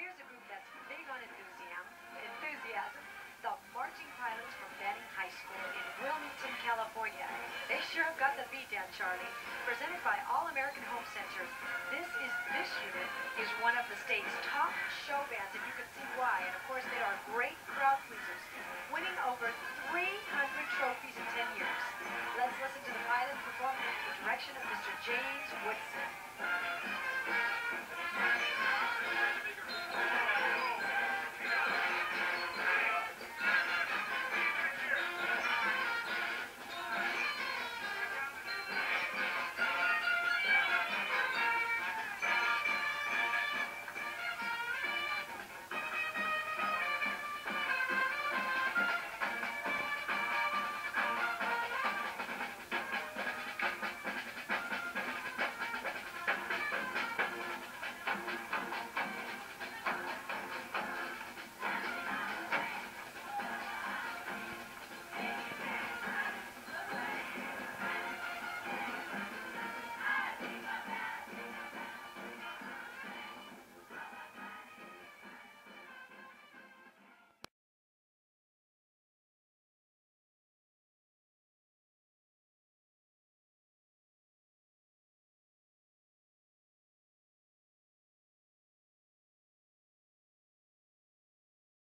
Here's a group that's big on enthusiasm. enthusiasm. The Marching Pilots from Banning High School in Wilmington, California. They sure have got the beat down, Charlie. Presented by All American Home Center, this is this unit is one of the state's top show bands, and you can see why. And of course, they are great crowd pleasers, winning over 300 trophies in 10 years. Let's listen to the pilot performance in the direction of Mr. James Woodson.